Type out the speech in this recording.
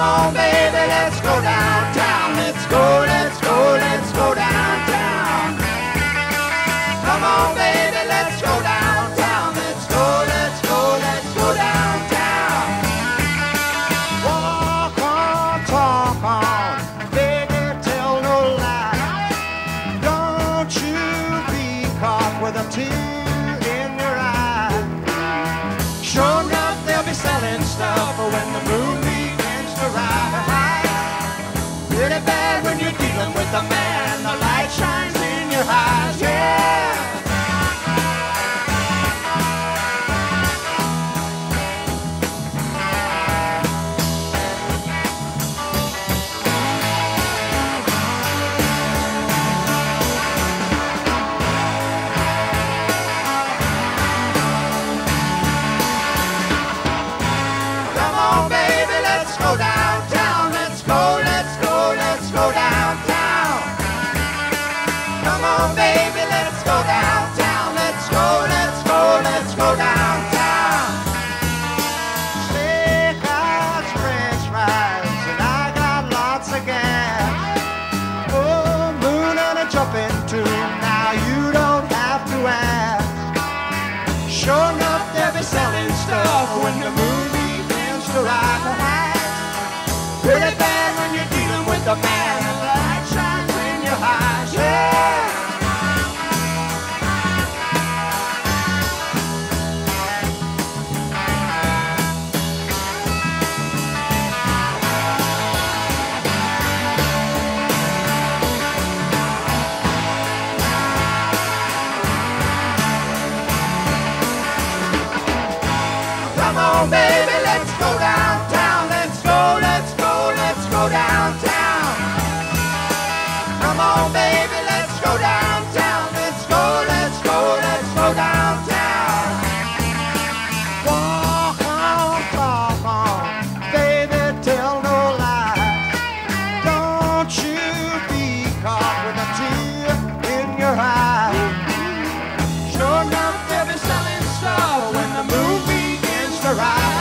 Come on, baby, let's go downtown. Let's go, let's go, let's go downtown. Come on, baby, let's go downtown. Let's go, let's go, let's go downtown. Walk on, talk on, baby, tell no lie. Don't you be caught with a tear in your eye. Sure enough, they'll be selling stuff when the moon begins baby, let's go downtown. Let's go, let's go, let's go downtown. French fries, and I got lots of gas. Oh, moon and a tune. Now you don't have to ask. Sure on, baby, to